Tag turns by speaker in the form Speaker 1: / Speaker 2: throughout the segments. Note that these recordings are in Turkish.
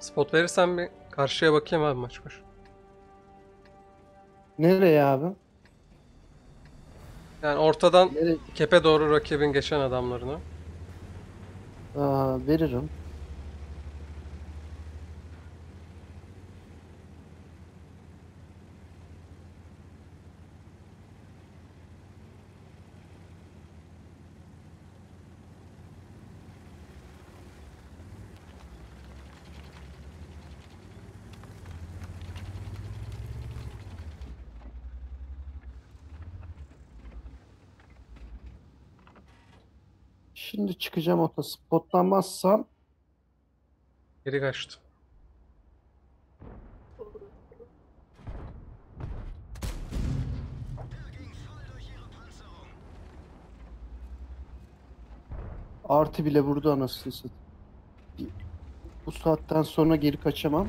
Speaker 1: Spot verirsen bir karşıya bakayım abi maç başı.
Speaker 2: Nereye abi?
Speaker 1: Yani ortadan
Speaker 2: Nereye?
Speaker 1: kepe doğru rakibin geçen adamlarını.
Speaker 2: Aa, veririm. Şimdi çıkacağım otospotlanmazsam
Speaker 1: Geri kaçtı.
Speaker 2: artı bile vurdu anasını satayım. Bu saatten sonra geri kaçamam.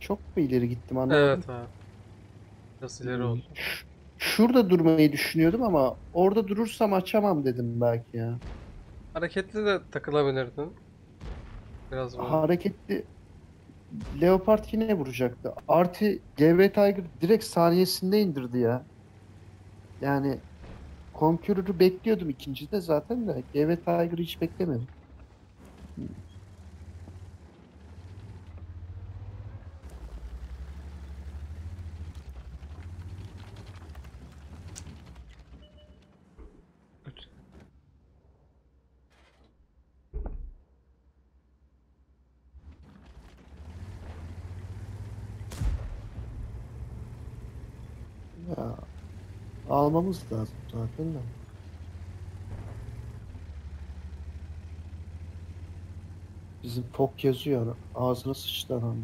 Speaker 2: Çok mu ileri gittim anlamadım.
Speaker 1: Evet abi. Biraz ileri oldu.
Speaker 2: Şurada durmayı düşünüyordum ama orada durursam açamam dedim belki ya.
Speaker 1: Hareketli de takılabilirdin. Biraz böyle.
Speaker 2: Hareketli Leopard yine vuracaktı. Artı GV Tiger direkt saniyesinde indirdi ya. Yani Conqueror'ı bekliyordum ikincide zaten de GV Tiger'ı hiç beklemedim. Ya, almamız lazım zaten de. Bizim tok yazıyor. Ağzına sıçtı adam.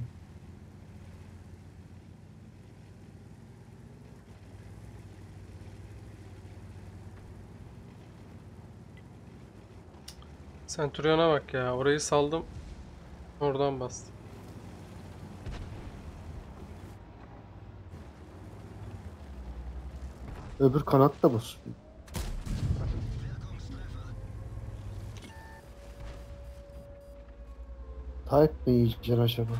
Speaker 1: Centurion'a bak ya. Orayı saldım. Oradan bastım.
Speaker 2: Öbür kanat da basıyor. Type mi yiyeceksin acaba?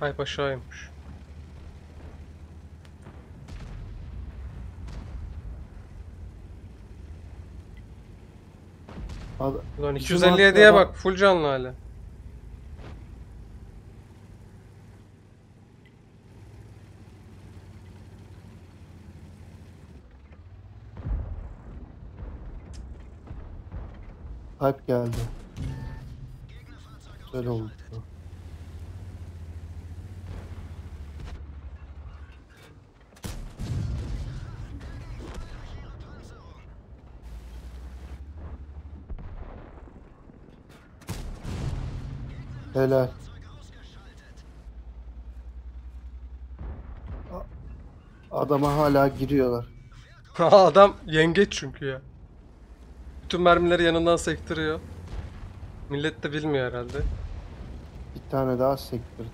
Speaker 1: Type aşağıymış.
Speaker 2: Abi,
Speaker 1: Ulan
Speaker 2: Bizim
Speaker 1: 257'ye
Speaker 2: adam-
Speaker 1: bak. Full canlı hala.
Speaker 2: Type geldi. Güzel oldu. Helal. Adama hala giriyorlar.
Speaker 1: Adam yengeç çünkü ya. Bütün mermileri yanından sektiriyor. Millet de bilmiyor herhalde.
Speaker 2: Bir tane daha sektirdi.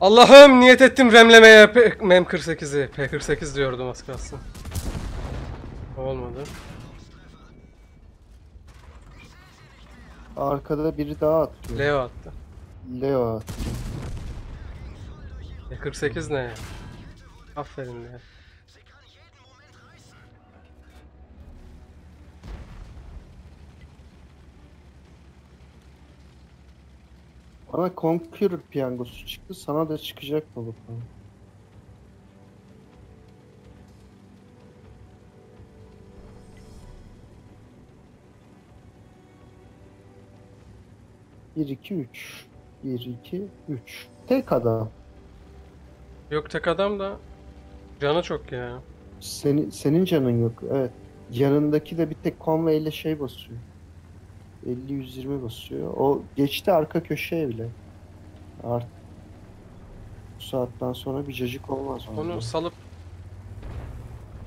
Speaker 1: Allah'ım niyet ettim remlemeye P- M48'i. P48 diyordum az kalsın. Olmadı.
Speaker 2: Arkada biri daha atıyor.
Speaker 1: Leo attı.
Speaker 2: Leo attı.
Speaker 1: P48 ne ya? Aferin ya.
Speaker 2: Bana Conqueror piyangosu çıktı. Sana da çıkacak mı bakalım. Bir, iki, üç. Bir, iki, üç. Tek adam.
Speaker 1: Yok tek adam da canı çok ya.
Speaker 2: Senin, senin canın yok. Evet. Yanındaki de bir tek conway ile şey basıyor. 50-120 basıyor. O geçti arka köşeye bile. Art. saatten sonra bir cacık olmaz onda.
Speaker 1: Onu salıp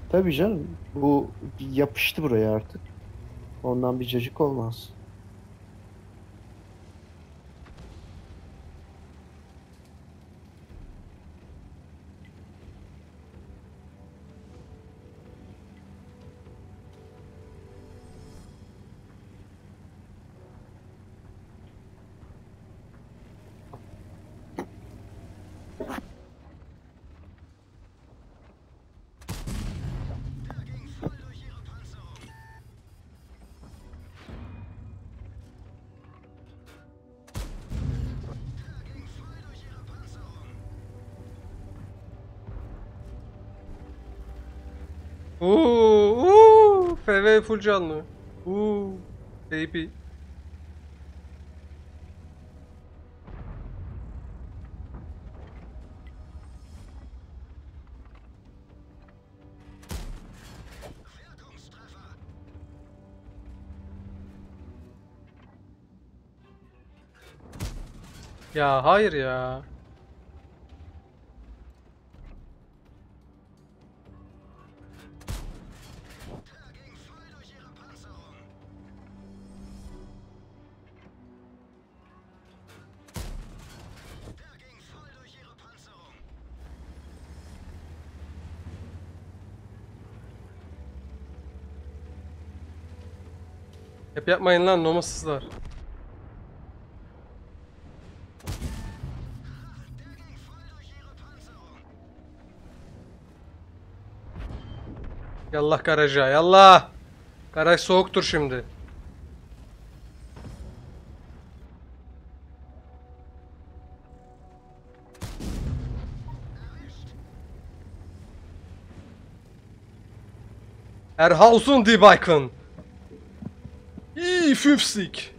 Speaker 2: Tabii canım. Bu yapıştı buraya artık. Ondan bir cacık olmaz.
Speaker 1: Uuu, uuu, FV full canlı. Uuu, baby. Ya hayır ya. Hep yapmayın lan nomasızlar. Yallah garaja yallah. Garaj soğuktur şimdi. Erhausen die Balken. İyi 50.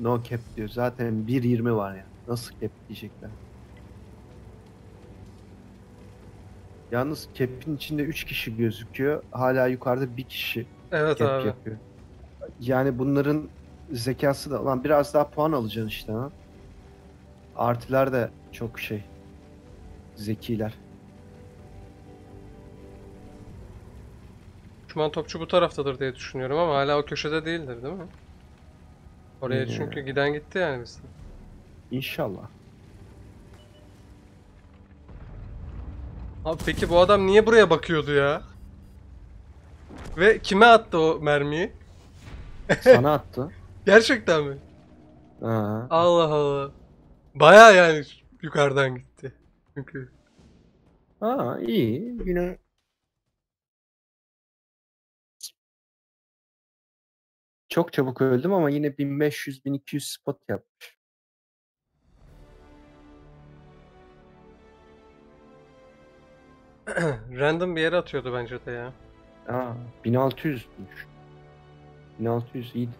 Speaker 2: No cap diyor. Zaten 1.20 var ya. Nasıl cap diyecekler. Yalnız cap'in içinde 3 kişi gözüküyor. Hala yukarıda bir kişi
Speaker 1: Evet
Speaker 2: cap
Speaker 1: abi.
Speaker 2: yapıyor. Yani bunların zekası da lan biraz daha puan alacaksın işte ha. Artılar da çok şey. Zekiler.
Speaker 1: Düşman topçu bu taraftadır diye düşünüyorum ama hala o köşede değildir değil mi? Oraya
Speaker 2: Ee.
Speaker 1: çünkü giden gitti yani bizden.
Speaker 2: İnşallah.
Speaker 1: Abi peki bu adam niye buraya bakıyordu ya? Ve kime attı o mermiyi?
Speaker 2: Sana attı.
Speaker 1: Gerçekten mi?
Speaker 2: Ha.
Speaker 1: Allah Allah. Baya yani yukarıdan gitti. Çünkü.
Speaker 2: Ha iyi. Yine çok çabuk öldüm ama yine 1500-1200 spot yap.
Speaker 1: Random bir yere atıyordu bence de ya.
Speaker 2: Aa, 1600'müş. 1600 iyiydi.